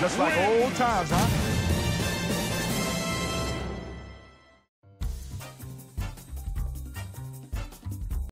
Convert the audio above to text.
Just like old times, huh?